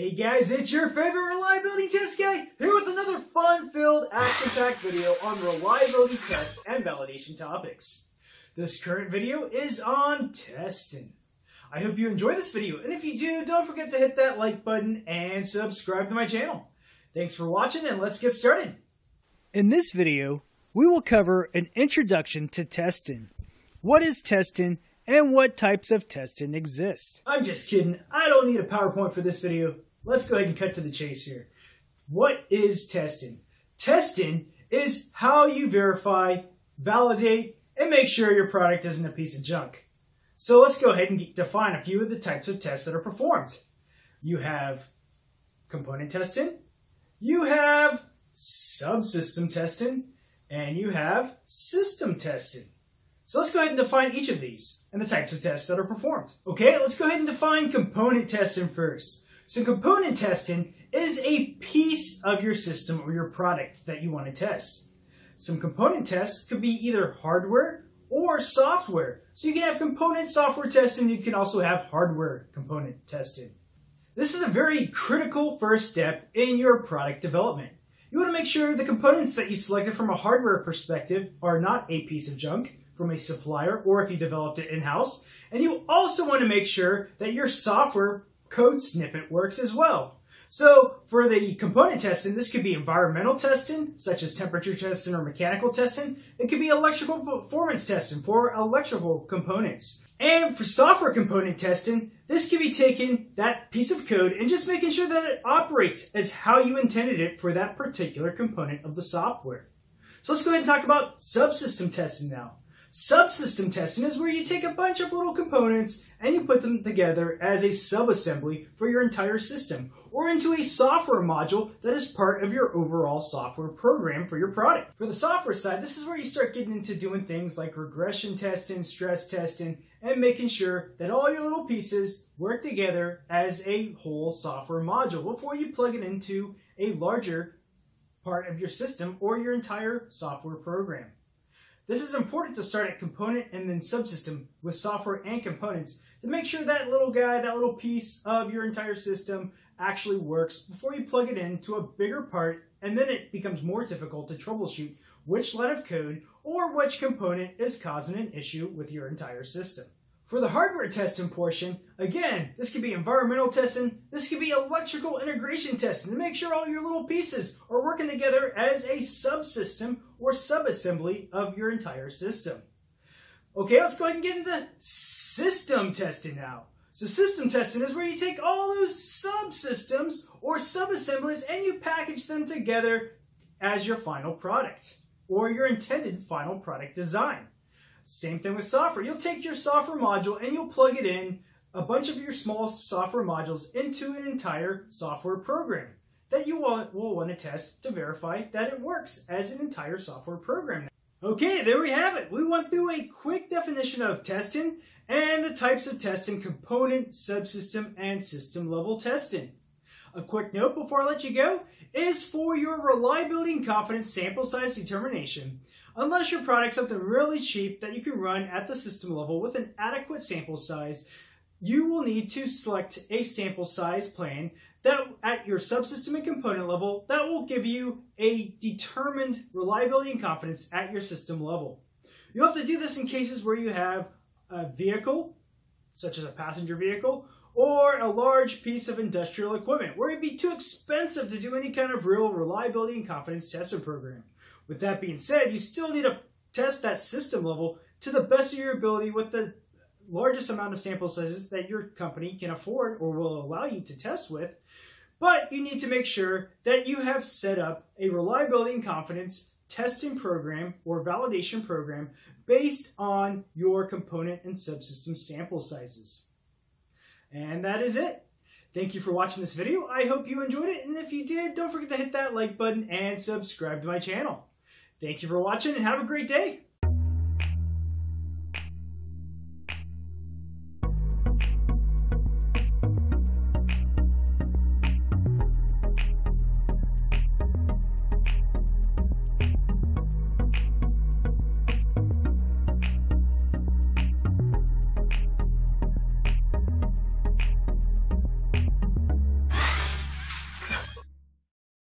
Hey guys, it's your favorite reliability test guy here with another fun-filled, action-packed video on reliability tests and validation topics. This current video is on testing. I hope you enjoy this video, and if you do, don't forget to hit that like button and subscribe to my channel. Thanks for watching, and let's get started. In this video, we will cover an introduction to testing. What is testing and what types of testing exist? I'm just kidding. I don't need a PowerPoint for this video. Let's go ahead and cut to the chase here. What is testing? Testing is how you verify, validate, and make sure your product isn't a piece of junk. So let's go ahead and define a few of the types of tests that are performed. You have component testing, you have subsystem testing, and you have system testing. So let's go ahead and define each of these and the types of tests that are performed. Okay, let's go ahead and define component testing first. So component testing is a piece of your system or your product that you want to test. Some component tests could be either hardware or software. So you can have component software testing, you can also have hardware component testing. This is a very critical first step in your product development. You want to make sure the components that you selected from a hardware perspective are not a piece of junk from a supplier or if you developed it in-house. And you also want to make sure that your software code snippet works as well. So for the component testing, this could be environmental testing, such as temperature testing or mechanical testing. It could be electrical performance testing for electrical components. And for software component testing, this could be taking that piece of code and just making sure that it operates as how you intended it for that particular component of the software. So let's go ahead and talk about subsystem testing now. Subsystem testing is where you take a bunch of little components and you put them together as a subassembly for your entire system or into a software module that is part of your overall software program for your product. For the software side, this is where you start getting into doing things like regression testing, stress testing, and making sure that all your little pieces work together as a whole software module before you plug it into a larger part of your system or your entire software program. This is important to start at component and then subsystem with software and components to make sure that little guy, that little piece of your entire system actually works before you plug it into a bigger part and then it becomes more difficult to troubleshoot which line of code or which component is causing an issue with your entire system. For the hardware testing portion, again, this could be environmental testing, this could be electrical integration testing to make sure all your little pieces are working together as a subsystem or subassembly of your entire system. Okay, let's go ahead and get into system testing now. So system testing is where you take all those subsystems or subassemblies and you package them together as your final product or your intended final product design. Same thing with software. You'll take your software module and you'll plug it in a bunch of your small software modules into an entire software program that you will, will want to test to verify that it works as an entire software program. Okay, there we have it. We went through a quick definition of testing and the types of testing component, subsystem, and system level testing. A quick note before I let you go is for your reliability and confidence sample size determination. Unless your product's something really cheap that you can run at the system level with an adequate sample size, you will need to select a sample size plan that at your subsystem and component level that will give you a determined reliability and confidence at your system level. You'll have to do this in cases where you have a vehicle, such as a passenger vehicle, or a large piece of industrial equipment where it'd be too expensive to do any kind of real reliability and confidence testing program. With that being said, you still need to test that system level to the best of your ability with the largest amount of sample sizes that your company can afford or will allow you to test with. But you need to make sure that you have set up a reliability and confidence testing program or validation program based on your component and subsystem sample sizes. And that is it. Thank you for watching this video. I hope you enjoyed it. And if you did, don't forget to hit that like button and subscribe to my channel. Thank you for watching and have a great day.